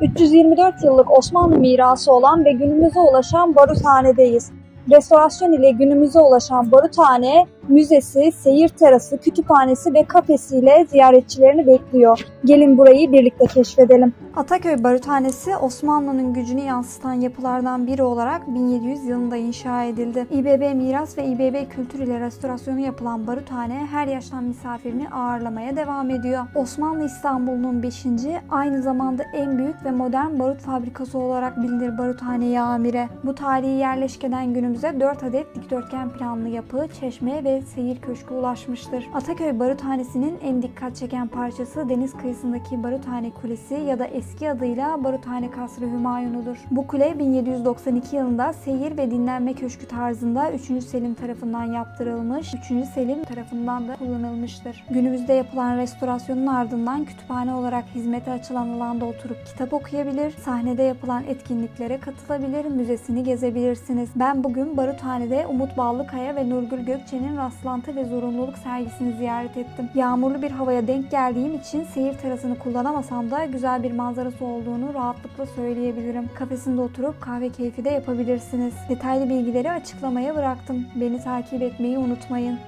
324 yıllık Osmanlı mirası olan ve günümüze ulaşan Baruthane'deyiz. Restorasyon ile günümüze ulaşan Baruthane, müzesi, seyir terası, kütüphanesi ve kafesiyle ziyaretçilerini bekliyor. Gelin burayı birlikte keşfedelim. Ataköy Baruthanesi Osmanlı'nın gücünü yansıtan yapılardan biri olarak 1700 yılında inşa edildi. İBB Miras ve İBB Kültür ile restorasyonu yapılan Baruthane her yaştan misafirini ağırlamaya devam ediyor. Osmanlı İstanbul'un 5. aynı zamanda en büyük ve modern barut fabrikası olarak bilinir Baruthane Amire. Bu tarihi yerleşkeden günümüze 4 adet dikdörtgen planlı yapı, çeşme ve seyir köşkü ulaşmıştır. Ataköy Baruthanesi'nin en dikkat çeken parçası deniz kıyısındaki Baruthane Kulesi ya da eski adıyla Baruthane Kasrı Hümayunu'dur. Bu kule 1792 yılında seyir ve dinlenme köşkü tarzında 3. Selim tarafından yaptırılmış, 3. Selim tarafından da kullanılmıştır. Günümüzde yapılan restorasyonun ardından kütüphane olarak hizmete açılan alanda oturup kitap okuyabilir, sahnede yapılan etkinliklere katılabilir, müzesini gezebilirsiniz. Ben bugün Baruthane'de Umut Ballıkaya ve Nurgül Gökçe'nin rastlantı ve zorunluluk sergisini ziyaret ettim. Yağmurlu bir havaya denk geldiğim için seyir terasını kullanamasam da güzel bir manzarası olduğunu rahatlıkla söyleyebilirim. Kafesinde oturup kahve keyfi de yapabilirsiniz. Detaylı bilgileri açıklamaya bıraktım. Beni takip etmeyi unutmayın.